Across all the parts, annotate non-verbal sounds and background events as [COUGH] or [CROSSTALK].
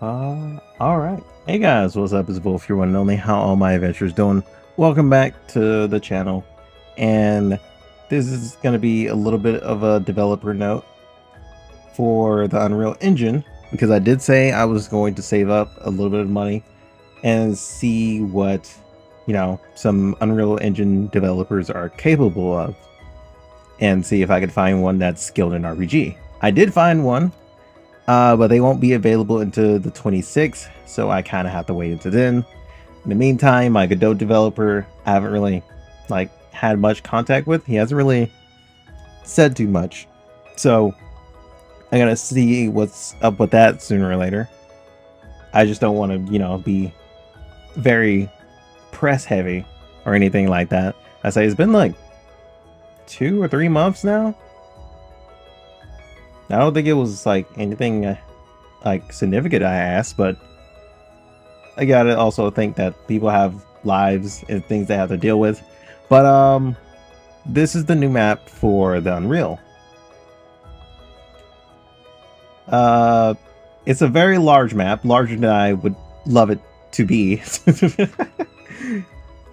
Uh, all right. Hey guys, what's up? It's Volf, your one and only. How all my adventures doing? Welcome back to the channel. And this is going to be a little bit of a developer note for the Unreal Engine because I did say I was going to save up a little bit of money and see what, you know, some Unreal Engine developers are capable of and see if I could find one that's skilled in RPG. I did find one uh, but they won't be available until the 26th, so I kind of have to wait until then. In the meantime, my Godot developer, I haven't really like had much contact with. He hasn't really said too much, so I gotta see what's up with that sooner or later. I just don't want to, you know, be very press heavy or anything like that. I say it's been like two or three months now I don't think it was like anything uh, like significant I asked, but I gotta also think that people have lives and things they have to deal with. But um, this is the new map for the Unreal. Uh, it's a very large map, larger than I would love it to be. [LAUGHS]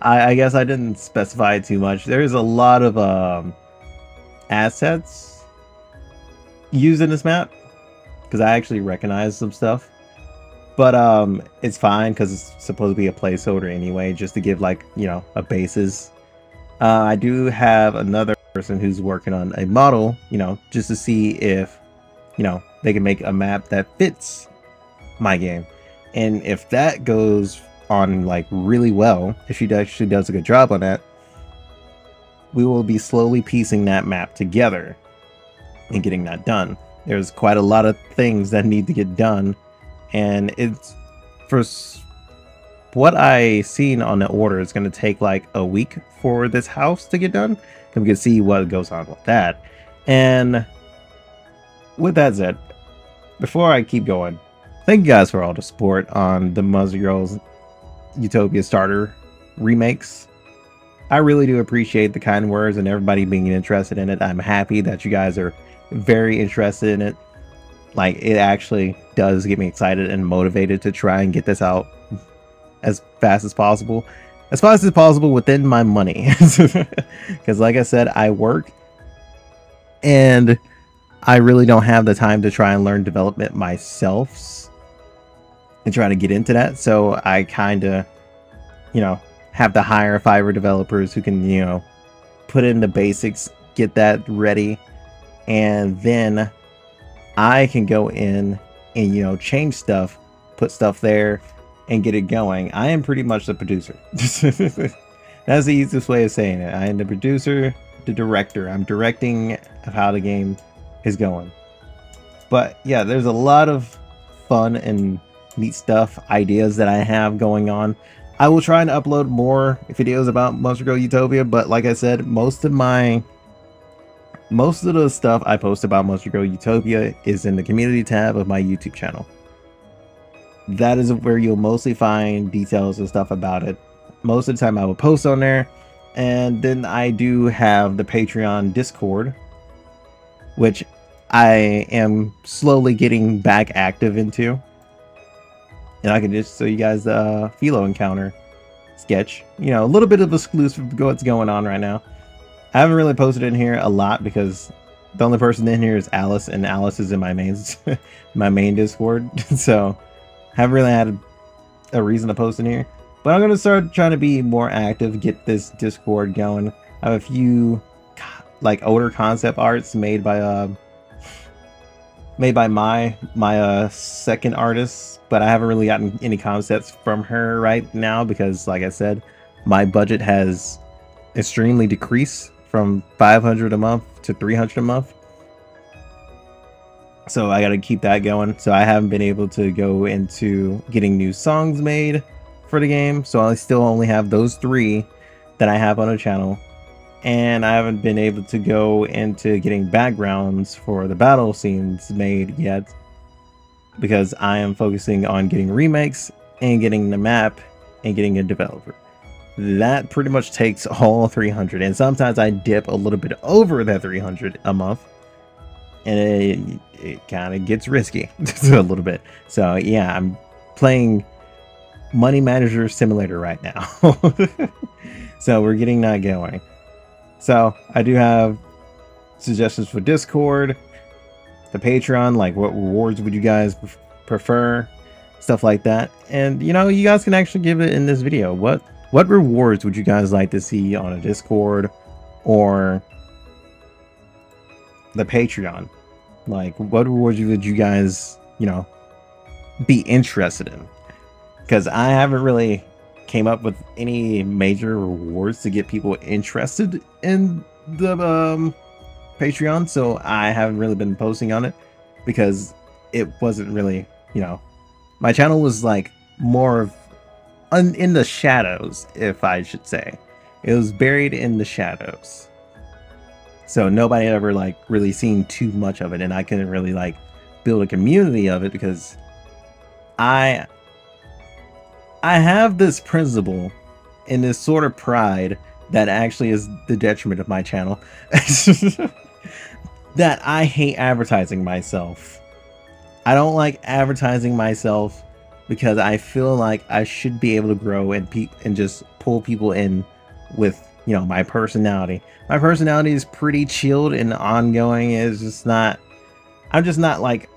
I, I guess I didn't specify too much. There's a lot of um, assets used in this map because I actually recognize some stuff. But um, it's fine because it's supposed to be a placeholder anyway, just to give like you know a basis. Uh, I do have another person who's working on a model, you know, just to see if you know they can make a map that fits my game, and if that goes on like really well, if she actually does a good job on that, we will be slowly piecing that map together and getting that done. There's quite a lot of things that need to get done, and it's for what I seen on the order, it's going to take like a week for this house to get done. And we can see what goes on with that. And with that said, before I keep going, thank you guys for all the support on the Monster Girl Utopia starter remakes. I really do appreciate the kind words and everybody being interested in it. I'm happy that you guys are very interested in it. Like it actually does get me excited and motivated to try and get this out as fast as possible. As fast as possible within my money. [LAUGHS] Because like I said, I work and I really don't have the time to try and learn development myself and try to get into that. So I kind of, you know, have to hire Fiverr developers who can, you know, put in the basics, get that ready, and then I can go in and you know change stuff, put stuff there, and get it going. I am pretty much the producer. [LAUGHS] That's the easiest way of saying it. I am the producer, the director. I'm directing of how the game is going. But yeah, there's a lot of fun and neat stuff, ideas that I have going on. I will try and upload more videos about Monster Girl Utopia, but like I said, most of my most of the stuff I post about Monster Girl Utopia is in the community tab of my YouTube channel. That is where you'll mostly find details and stuff about it. Most of the time I will post on there. And then I do have the Patreon Discord, which I am slowly getting back active into. And I can just show you guys the uh, Philo encounter sketch. You know, a little bit of exclusive what's going on right now. I haven't really posted in here a lot because the only person in here is Alice, and Alice is in my main [LAUGHS] my main Discord, [LAUGHS] so I haven't really had a, a, reason to post in here. But I'm gonna start trying to be more active, get this Discord going. I have a few like older concept arts made by uh made by my my uh second artist, but I haven't really gotten any concepts from her right now because, like I said, my budget has extremely decreased from 500 a month to 300 a month. So I got to keep that going. So I haven't been able to go into getting new songs made for the game. So I still only have those three that I have on a channel. And I haven't been able to go into getting backgrounds for the battle scenes made yet. Because I am focusing on getting remakes and getting the map and getting a developer that pretty much takes all 300 and sometimes i dip a little bit over that 300 a month and it, it kind of gets risky [LAUGHS] a little bit. So yeah, I'm playing Money Manager Simulator right now. [LAUGHS] so we're getting that going. So I do have suggestions for Discord, the Patreon, like what rewards would you guys prefer, stuff like that. And you know, you guys can actually give it in this video. What what rewards would you guys like to see on a Discord or the Patreon? Like what rewards would you guys, you know, be interested in? Because I haven't really came up with any major rewards to get people interested in the um Patreon, so I haven't really been posting on it because it wasn't really, you know, my channel was like more of un- in the shadows, if I should say. It was buried in the shadows. So nobody ever like really seen too much of it, and I couldn't really like build a community of it because I I have this principle and this sort of pride that actually is the detriment of my channel. [LAUGHS] that I hate advertising myself. I don't like advertising myself because I feel like I should be able to grow and pe- and just pull people in with you know my personality. My personality is pretty chilled and ongoing. It's just not. I'm just not like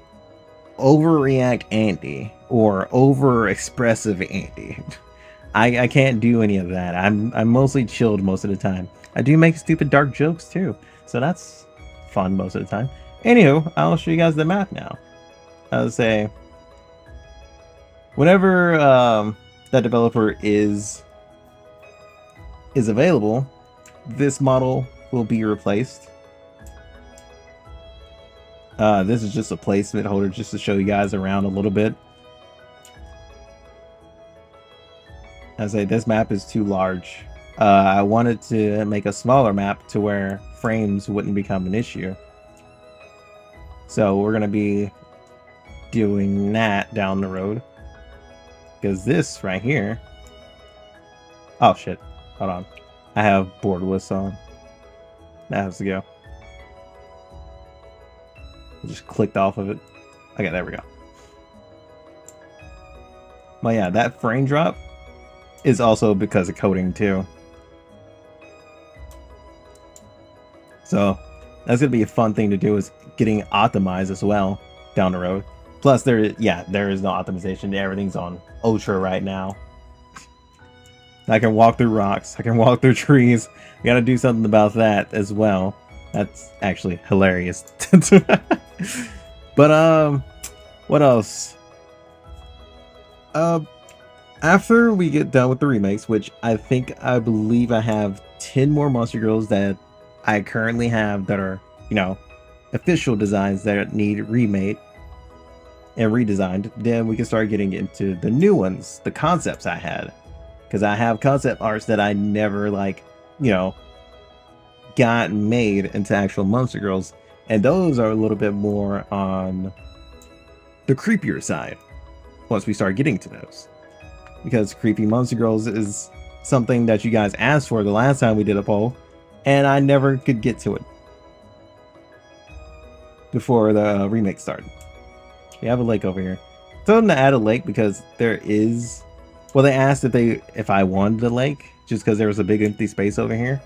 overreact Andy or over expressive Andy. [LAUGHS] I, I can't do any of that. I'm I'm mostly chilled most of the time. I do make stupid dark jokes too, so that's fun most of the time. Anywho, I'll show you guys the map now. I'll say, whenever um, that developer is is available, this model will be replaced. Uh, this is just a placement holder just to show you guys around a little bit. I say this map is too large. Uh, I wanted to make a smaller map to where frames wouldn't become an issue. So we're going to be doing that down the road. Because this right here... Oh shit, hold on. I have borderless on. That has to go. just clicked off of it. Okay, there we go. Well, yeah, that frame drop is also because of coding too. So that's gonna be a fun thing to do is getting optimized as well down the road. Plus there yeah, there is no optimization. Everything's on ultra right now. I can walk through rocks. I can walk through trees. We gotta do something about that as well. That's actually hilarious. [LAUGHS] but um what else? Uh after we get done with the remakes, which I think I believe I have 10 more Monster Girls that I currently have that are, you know, official designs that need remade and redesigned, then we can start getting into the new ones, the concepts I had. Because I have concept arts that I never, like, you know, got made into actual Monster Girls. And those are a little bit more on the creepier side once we start getting to those. Because Creepy Monster Girls is something that you guys asked for the last time we did a poll and I never could get to it before the uh, remake started. We have a lake over here. Told them to add a lake because there is. Well, they asked if they if I wanted a lake just because there was a big empty space over here.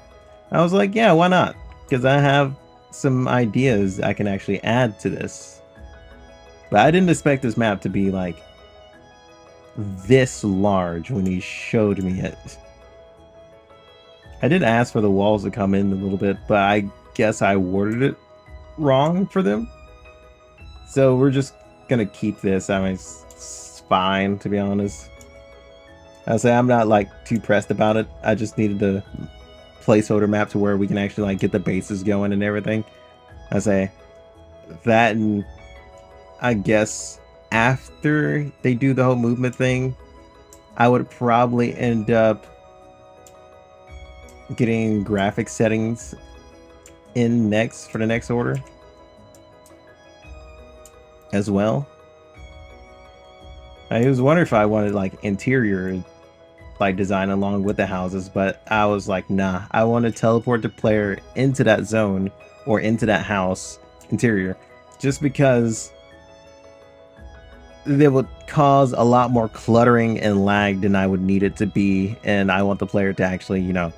I was like, yeah, why not? Because I have some ideas I can actually add to this. But I didn't expect this map to be like this large when he showed me it. I did ask for the walls to come in a little bit, but I guess I worded it wrong for them. So we're just gonna keep this. I mean, it's fine to be honest. I say I'm not like too pressed about it. I just needed a placeholder map to where we can actually like get the bases going and everything. I say that and I guess after they do the whole movement thing, I would probably end up getting graphic settings in next for the next order as well. I was wondering if I wanted like interior like design along with the houses, but I was like, nah, I want to teleport the player into that zone or into that house interior just because they would cause a lot more cluttering and lag than I would need it to be. And I want the player to actually, you know,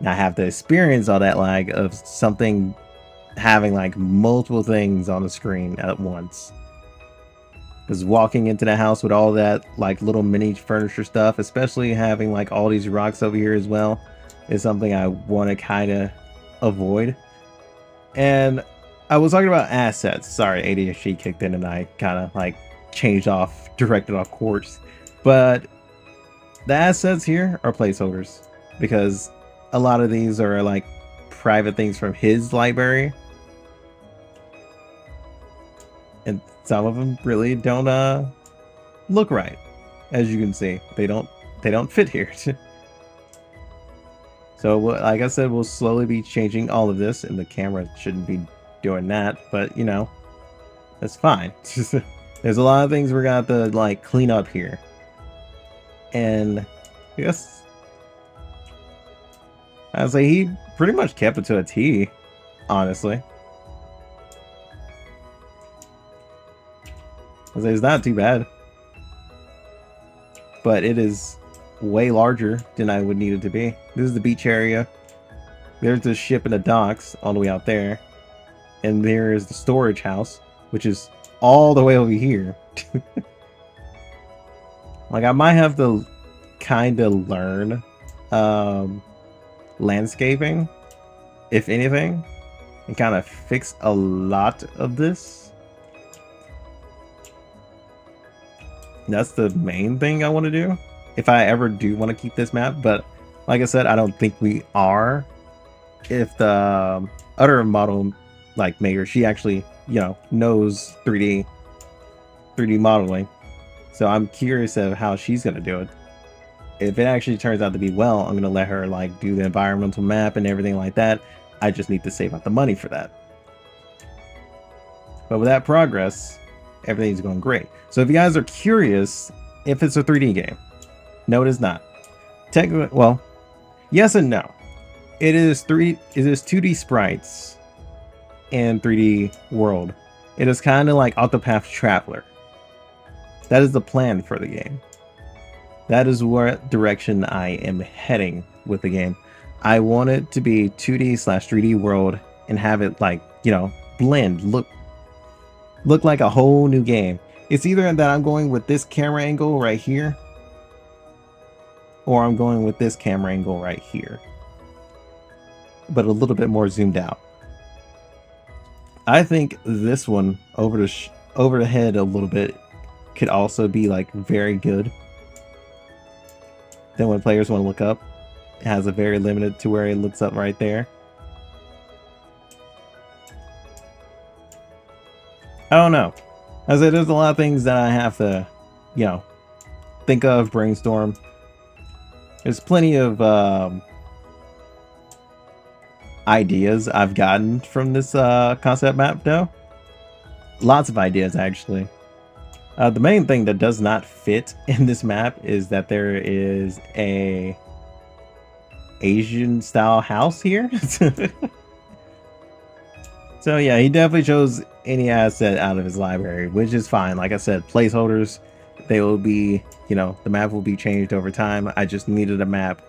not have to experience all that lag of something having like multiple things on the screen at once. Because walking into the house with all that like little mini furniture stuff, especially having like all these rocks over here as well, is something I want to kind of avoid. And I was talking about assets. Sorry, ADHD kicked in and I kind of like changed off, [LAUGHS] directed off course. But the assets here are placeholders because a lot of these are like private things from his library. And some of them really don't uh look right. As you can see, they don't they don't fit here. [LAUGHS] so like I said, we'll slowly be changing all of this and the camera shouldn't be doing that, but you know, that's fine. [LAUGHS] There's a lot of things we're gonna have to like clean up here. And I guess I say he pretty much kept it to a T, honestly. It's not too bad. But it is way larger than I would need it to be. This is the beach area. There's the ship in the docks all the way out there. And there is the storage house, which is all the way over here. [LAUGHS] like I might have to kind of learn um, landscaping, if anything, and kind of fix a lot of this. That's the main thing I want to do. If I ever do want to keep this map, but like I said, I don't think we are. If the um, other model, like Mayor, she actually you know, knows 3D 3D modeling. So I'm curious of how she's gonna do it. If it actually turns out to be well, I'm gonna let her like do the environmental map and everything like that. I just need to save up the money for that. But with that progress, everything's going great. So if you guys are curious if it's a 3D game, no, it is not. Technically, well, yes and no. It is three. It is 2D sprites and 3D world. It is kind of like Octopath Traveler. That is the plan for the game. That is what direction I am heading with the game. I want it to be 2D slash 3D world and have it like, you know, blend, look look like a whole new game. It's either that I'm going with this camera angle right here or I'm going with this camera angle right here. But a little bit more zoomed out. I think this one over the over the head a little bit could also be like very good. Then when players want to look up, it has a very limited to where it looks up right there. I don't know. I said, there's a lot of things that I have to, you know, think of, brainstorm. There's plenty of um, ideas I've gotten from this uh, concept map, though. Lots of ideas, actually. Uh, the main thing that does not fit [LAUGHS] in this map is that there is a Asian style house here. [LAUGHS] so yeah, he definitely chose any asset out of his library, which is fine. Like I said, placeholders, they will be, you know, the map will be changed over time. I just needed a map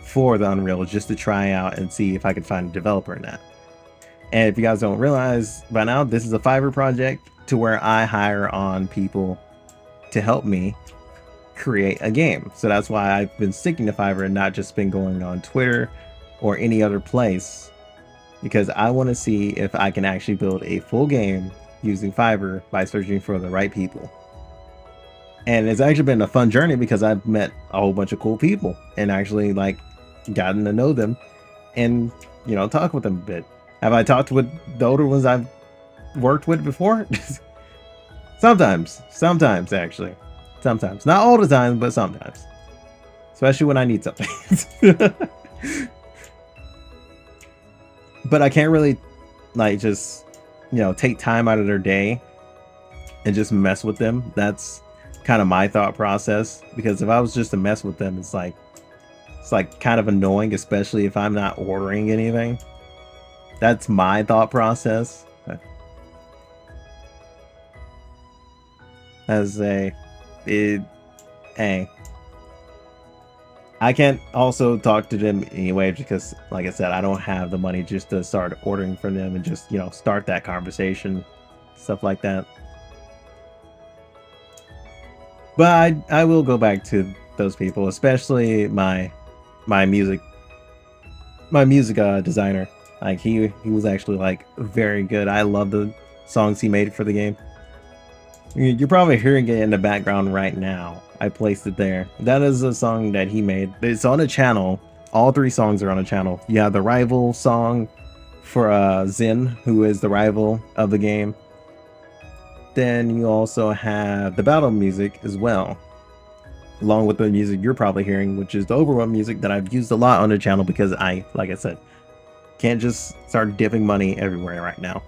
for the Unreal just to try out and see if I could find a developer in that. And if you guys don't realize by now, this is a Fiverr project to where I hire on people to help me create a game. So that's why I've been sticking to Fiverr and not just been going on Twitter or any other place because I want to see if I can actually build a full game using Fiverr by searching for the right people. And it's actually been a fun journey because I've met a whole bunch of cool people and actually like gotten to know them and, you know, talk with them a bit. Have I talked with the older ones I've worked with before? [LAUGHS] sometimes. Sometimes, actually. Sometimes. Not all the time, but sometimes. Especially when I need something. [LAUGHS] but I can't really, like, just, you know, take time out of their day and just mess with them. That's kind of my thought process. Because if I was just to mess with them, it's like, it's like kind of annoying, especially if I'm not ordering anything. That's my thought process. as a it, hey. I can't also talk to them anyway because, like I said, I don't have the money just to start ordering from them and just, you know, start that conversation, stuff like that. But I, I will go back to those people, especially my my music my music uh, designer. Like he he was actually like very good. I love the songs he made for the game. You're probably hearing it in the background right now. I placed it there. That is a song that he made. It's on a channel. All three songs are on a channel. Yeah, the rival song for uh, Zin, who is the rival of the game. Then you also have the battle music as well, along with the music you're probably hearing, which is the overworld music that I've used a lot on the channel because I, like I said, can't just start dipping money everywhere right now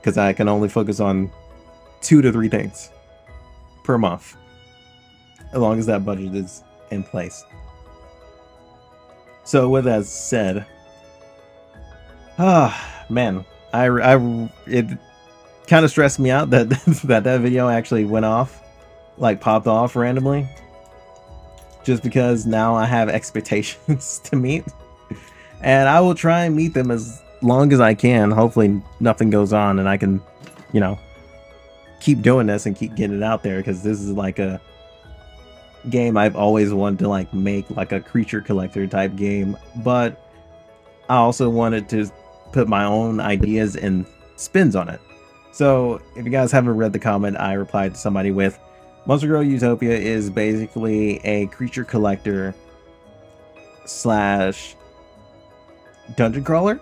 because I can only focus on two to three things per month as long as that budget is in place. So with that said, ah man, I, I it kind of stressed me out that [LAUGHS] that that video actually went off, like popped off randomly, just because now I have [LAUGHS] expectations to meet, and I will try and meet them as long as I can. Hopefully nothing goes on and I can, you know, keep doing this and keep getting it out there because this is like a game I've always wanted to like make like a creature collector type game, but I also wanted to put my own ideas and spins on it. So if you guys haven't read the comment, I replied to somebody with Monster Girl Utopia is basically a creature collector slash dungeon crawler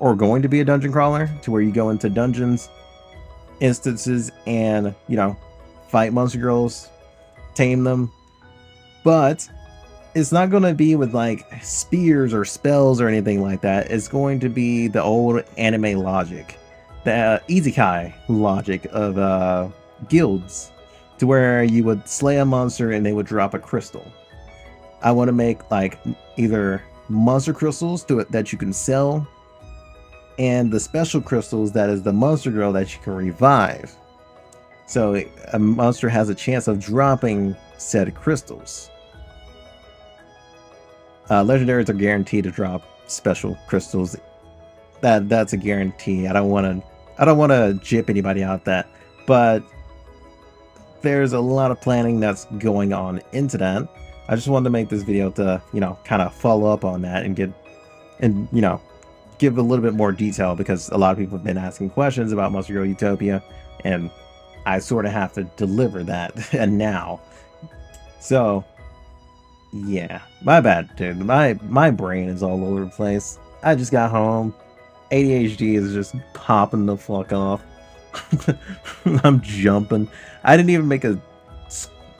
or going to be a dungeon crawler to where you go into dungeons instances and you know fight monster girls tame them but it's not going to be with like spears or spells or anything like that. It's going to be the old anime logic, the uh, isekai logic of uh, guilds, to where you would slay a monster and they would drop a crystal. I want to make like either monster crystals to it that you can sell, and the special crystals that is the monster girl that you can revive. So a monster has a chance of dropping said crystals. Uh, legendaries are guaranteed to drop special crystals. That that's a guarantee. I don't want to I don't want to jip anybody out that, but there's a lot of planning that's going on into that. I just wanted to make this video to you know kind of follow up on that and get and you know give a little bit more detail because a lot of people have been asking questions about Monster Girl Utopia, and I sort of have to deliver that [LAUGHS] and now. So yeah, my bad, dude. My my brain is all over the place. I just got home. ADHD is just popping the fuck off. [LAUGHS] I'm jumping. I didn't even make a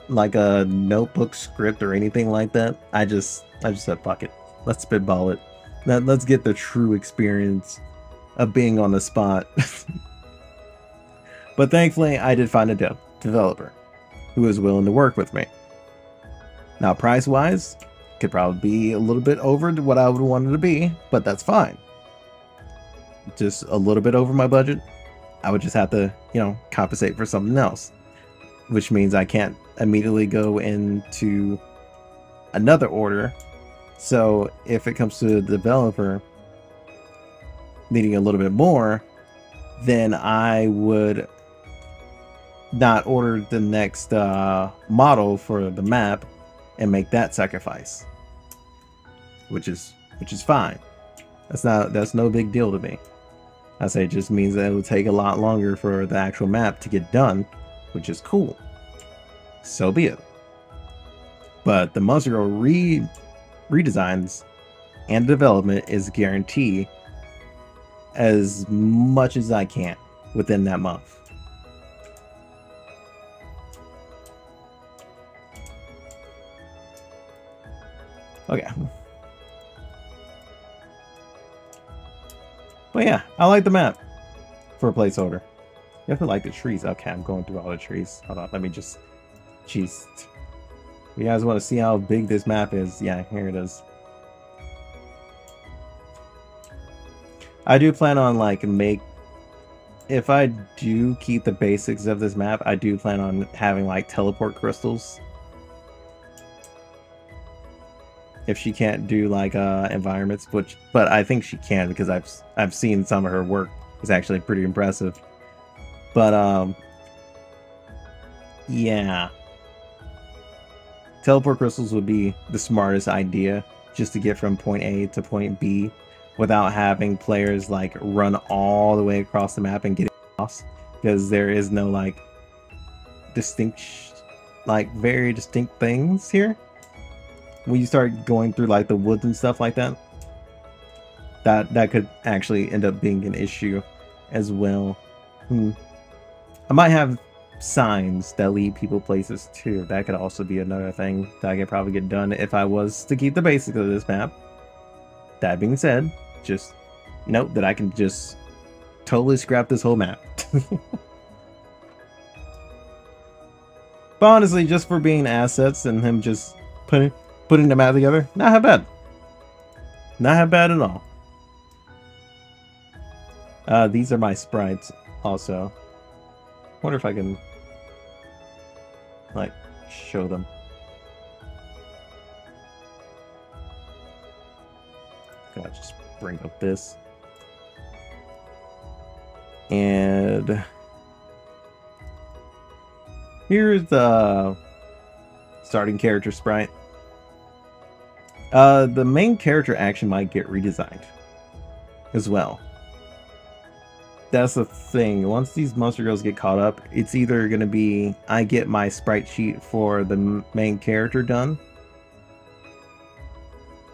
like a notebook script or anything like that. I just I just said fuck it. Let's spitball it. Let, let's get the true experience of being on the spot. [LAUGHS] but thankfully, I did find a de developer who was willing to work with me. Now, price wise, could probably be a little bit over what I would want it to be, but that's fine. Just a little bit over my budget. I would just have to, you know, compensate for something else, which means I can't immediately go into another order. So if it comes to the developer needing a little bit more, then I would not order the next uh, model for the map and make that sacrifice which is which is fine. That's not that's no big deal to me. I say it just means that it will take a lot longer for the actual map to get done which is cool. So be it. But the monster re redesigns and development is guaranteed as much as i can within that month Okay. But yeah, I like the map for a placeholder. You have to like the trees. Okay, I'm going through all the trees. Hold on, let me just... Jeez. You guys want to see how big this map is? Yeah, here it is. I do plan on like make if I do keep the basics of this map, I do plan on having like teleport crystals. If she can't do like uh environments, which but I think she can because I've I've seen some of her work is actually pretty impressive. But um yeah. Teleport crystals would be the smartest idea just to get from point A to point B without having players like run all the way across the map and get lost because there is no like distinct like very distinct things here when you start going through like the woods and stuff like that that that could actually end up being an issue as well hmm. i might have signs that lead people places too that could also be another thing that i could probably get done if i was to keep the basics of this map that being said just note that I can just totally scrap this whole map. [LAUGHS] but honestly, just for being assets and him just putting putting the map together, not how bad. Not how bad at all. Uh, these are my sprites also. wonder if I can like show them. God, just bring up this. And here's the starting character sprite. Uh, the main character action might get redesigned as well. That's the thing. Once these monster girls get caught up, it's either going to be I get my sprite sheet for the main character done,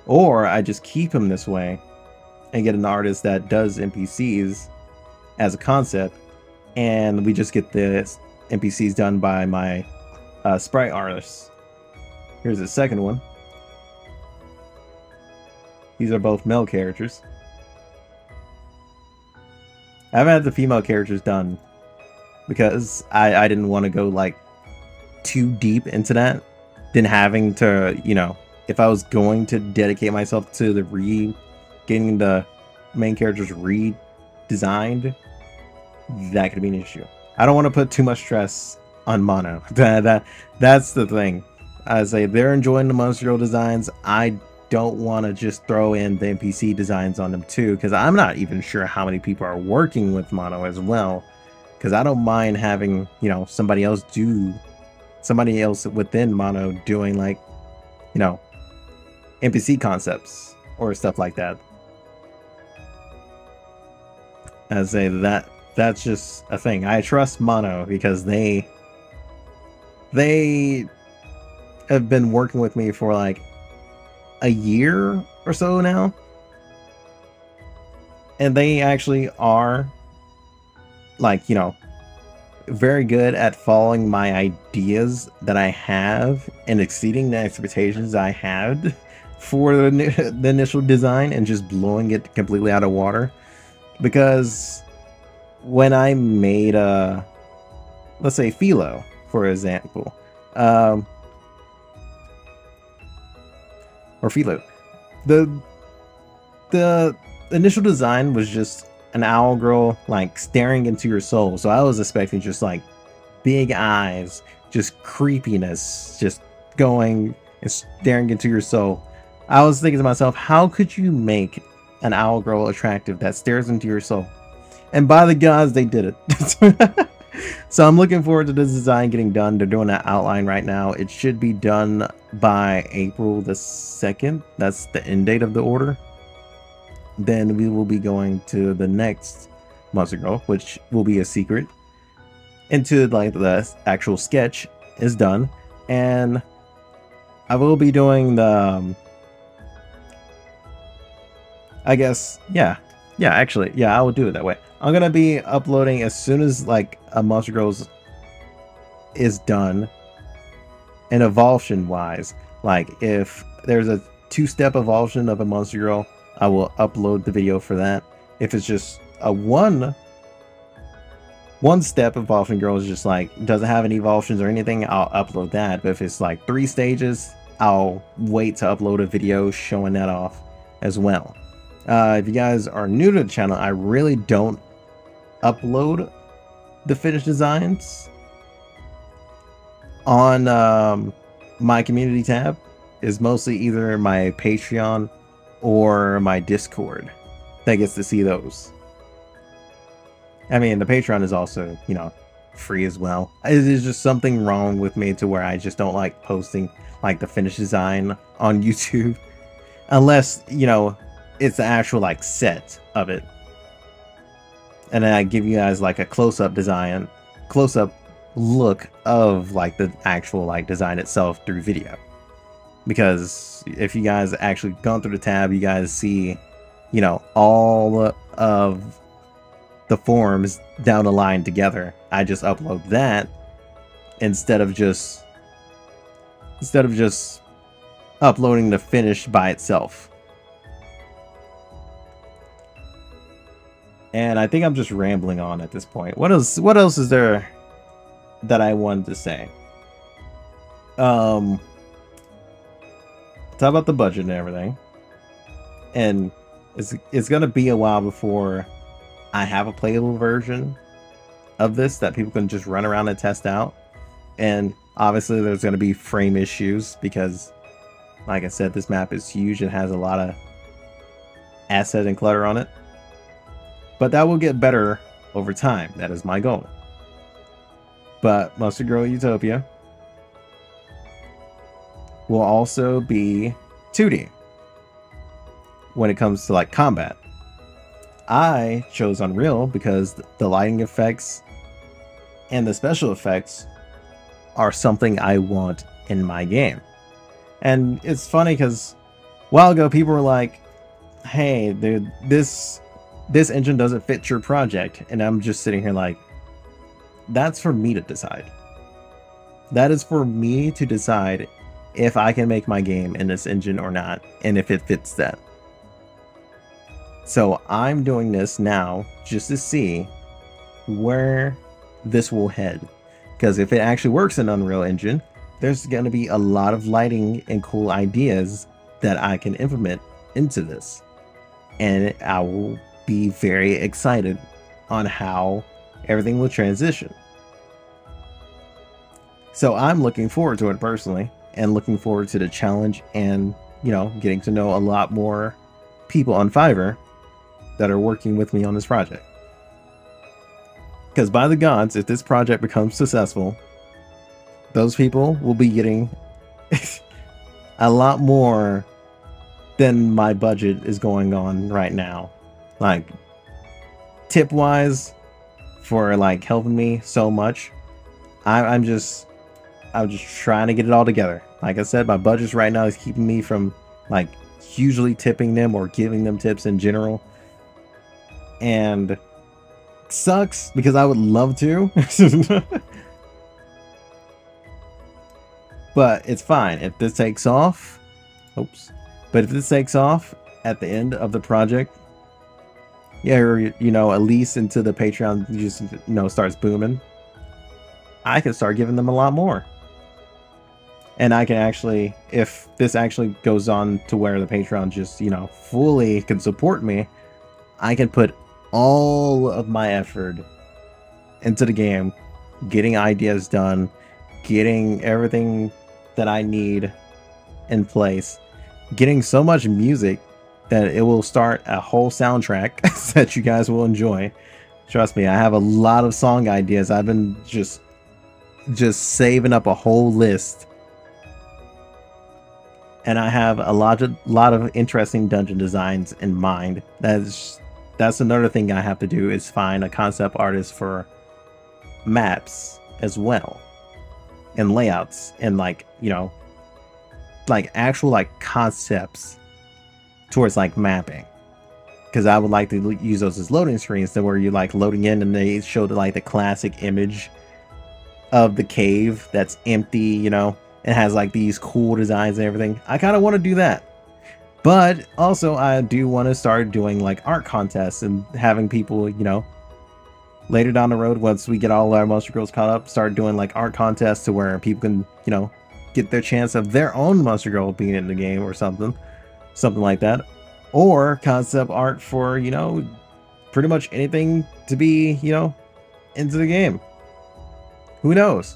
or I just keep him this way and get an artist that does NPCs as a concept, and we just get the NPCs done by my uh, sprite artists. Here's the second one. These are both male characters. I haven't had the female characters done because I, I didn't want to go like too deep into that Then having to, you know, if I was going to dedicate myself to the re getting the main characters redesigned, that could be an issue. I don't want to put too much stress on Mono. [LAUGHS] that, that that's the thing. I say they're enjoying the monster girl designs. I don't want to just throw in the NPC designs on them too, because I'm not even sure how many people are working with Mono as well. Because I don't mind having you know somebody else do somebody else within Mono doing like you know NPC concepts or stuff like that. As say that that's just a thing. I trust Mono because they they have been working with me for like a year or so now. And they actually are like, you know, very good at following my ideas that I have and exceeding the expectations I had [LAUGHS] for the, [LAUGHS] the initial design and just blowing it completely out of water because when I made a, let's say Philo, for example, um, or Philo, the the initial design was just an owl girl like staring into your soul. So I was expecting just like big eyes, just creepiness, just going and staring into your soul. I was thinking to myself, how could you make an owl girl attractive that stares into your soul? And by the gods, they did it. [LAUGHS] so I'm looking forward to this design getting done. They're doing that outline right now. It should be done by April the 2nd. That's the end date of the order. Then we will be going to the next Monster Girl, which will be a secret. Into like the actual sketch is done. And I will be doing the um, I guess, yeah. Yeah, actually, yeah, I will do it that way. I'm gonna be uploading as soon as like a Monster Girls is done. And evolution wise, like if there's a two-step evolution of a Monster Girl, I will upload the video for that. If it's just a one one step evolving girl is just like doesn't have any evolutions or anything, I'll upload that. But if it's like three stages, I'll wait to upload a video showing that off as well. Uh, if you guys are new to the channel, I really don't upload the finished designs on um, my community tab is mostly either my Patreon or my Discord that gets to see those. I mean, the Patreon is also, you know, free as well. There's just something wrong with me to where I just don't like posting like the finished design on [LAUGHS] YouTube unless, you know, it's the actual like set of it. And then I give you guys like a close-up design, close-up look of like the actual like design itself through video. Because if you guys actually gone through the tab, you guys see, you know, all of the forms down the line together. I just upload that instead of just instead of just uploading the finish by itself. And I think I'm just rambling on at this point. What else what else is there that I wanted to say? Um talk about the budget and everything. And it's it's gonna be a while before I have a playable version of this that people can just run around and test out. And obviously there's to be frame issues because like I said, this map is huge. It has a lot of asset and clutter on it. But that will get better over time. That is my goal. But Monster Girl Utopia will also be 2D when it comes to like combat. I chose Unreal because the lighting effects and the special effects are something I want in my game. And it's funny because a while ago people were like, hey, dude, this this engine doesn't fit your project. And I'm just sitting here like, that's for me to decide. That is for me to decide if I can make my game in this engine or not, and if it fits that. So I'm doing this now just to see where this will head. Because if it actually works in Unreal Engine, there's going to be a lot of lighting and cool ideas that I can implement into this. And I will be very excited on how everything will transition. So I'm looking forward to it personally and looking forward to the challenge and, you know, getting to know a lot more people on Fiverr that are working with me on this project. Because by the gods, if this project becomes successful, those people will be getting [LAUGHS] a lot more than my budget is going on right now. Like, tip wise, for like helping me so much. I, I'm just, I'm just trying to get it all together. Like I said, my budget right now is keeping me from like hugely tipping them or giving them tips in general and sucks because I would love to. [LAUGHS] but it's fine if this takes off. Oops. But if this takes off at the end of the project, yeah, or, you know, least into the Patreon just you know starts booming, I can start giving them a lot more. And I can actually, if this actually goes on to where the Patreon just, you know, fully can support me, I can put all of my effort into the game, getting ideas done, getting everything that I need in place, getting so much music that it will start a whole soundtrack [LAUGHS] that you guys will enjoy. Trust me, I have a lot of song ideas. I've been just just saving up a whole list. And I have a lot of lot of interesting dungeon designs in mind. That's that's another thing I have to do is find a concept artist for maps as well and layouts and like you know like actual like concepts towards like mapping. Because I would like to use those as loading screens that where you're like loading in and they show the like the classic image of the cave that's empty you know it has like these cool designs and everything. I kind of want to do that. But also, I do want to start doing like art contests and having people, you know, later down the road, once we get all our Monster Girls caught up, start doing like art contests to where people can, you know, get their chance of their own Monster Girl being in the game or something, something like that. Or concept art for, you know, pretty much anything to be, you know, into the game. Who knows?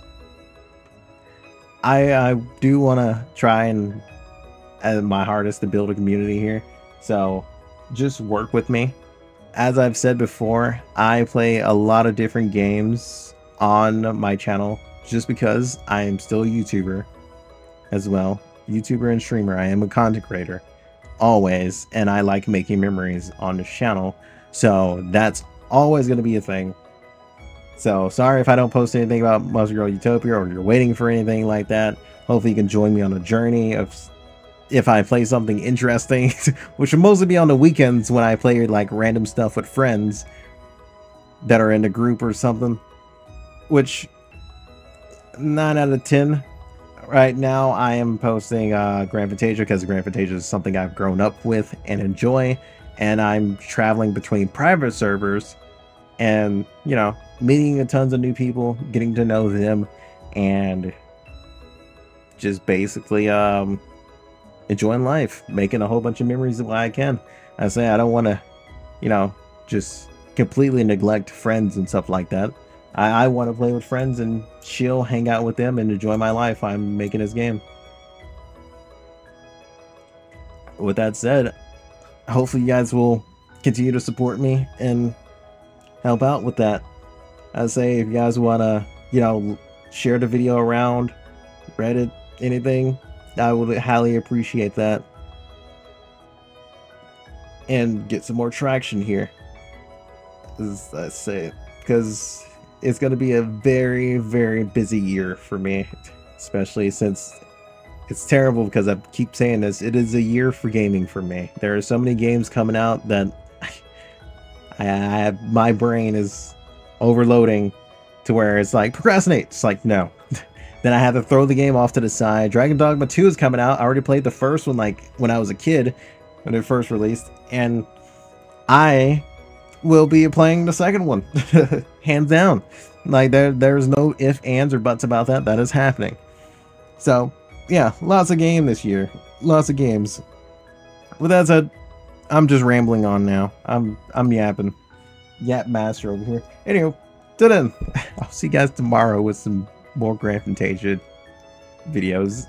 I I do want to try and uh, my hardest to build a community here. So just work with me. As I've said before, I play a lot of different games on my channel just because I am still a YouTuber as well. YouTuber and streamer. I am a content creator always, and I like making memories on this channel. So that's always going to be a thing. So sorry if I don't post anything about Monster Girl Utopia or you're waiting for anything like that. Hopefully you can join me on a journey of if I play something interesting, [LAUGHS] which will mostly be on the weekends when I play like random stuff with friends that are in a group or something. Which 9 out of 10 right now I am posting uh, Grand Fantasia because Grand Fantasia is something I've grown up with and enjoy. And I'm traveling between private servers and, you know, meeting tons of new people, getting to know them, and just basically um, enjoying life, making a whole bunch of memories while I can. I say I don't want to, you know, just completely neglect friends and stuff like that. I, I want to play with friends and chill, hang out with them, and enjoy my life. I'm making this game. With that said, hopefully you guys will continue to support me and help out with that. I say if you guys want to, you know, share the video around Reddit, anything, I would highly appreciate that. And get some more traction here. As I say, because it's going to be a very, very busy year for me, especially since it's terrible because I keep saying this. It is a year for gaming for me. There are so many games coming out that [LAUGHS] I, have, my brain is overloading to where it's like procrastinate. It's like no. [LAUGHS] then I have to throw the game off to the side. Dragon Dogma 2 is coming out. I already played the first one like when I was a kid when it first released, and I will be playing the second one, [LAUGHS] hands down. Like there, there's no if, ands, or buts about that. That is happening. So, yeah, lots of game this year, lots of games. With that said, I'm just rambling on now. I'm I'm yapping, yap master over here. Anyway, to then, I'll see you guys tomorrow with some more Grand Fantasia videos.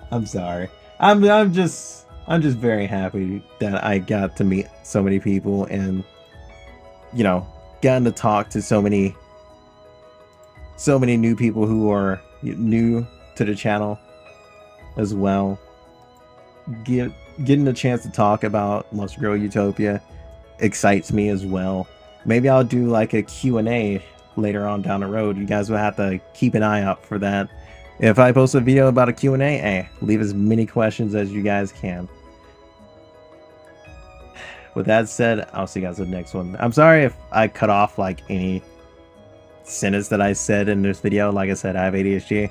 [LAUGHS] I'm sorry. I'm I'm just I'm just very happy that I got to meet so many people and, you know, gotten to talk to so many, so many new people who are new to the channel as well. Get, getting a chance to talk about Monster Girl Utopia excites me as well. Maybe I'll do like a Q&A later on down the road. You guys will have to keep an eye out for that. If I post a video about a Q&A, hey, eh, leave as many questions as you guys can. With that said, I'll see you guys in the next one. I'm sorry if I cut off like any sentence that I said in this video. Like I said, I have ADHD.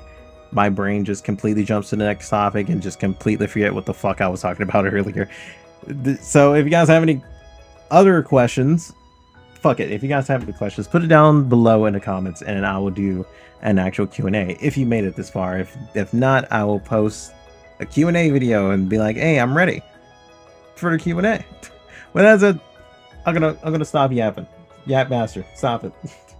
My brain just completely jumps to the next topic and just completely forget what the fuck I was talking [LAUGHS] about earlier. So if you guys have any other questions, fuck it. If you guys have any questions, put it down below in the comments and I will do an actual Q&A if you made it this far. If if not, I will post a Q&A video and be like, "Hey, I'm ready for the Q&A." [LAUGHS] Well, that's it. I'm gonna I'm gonna stop yapping. Yap master, stop it. [LAUGHS]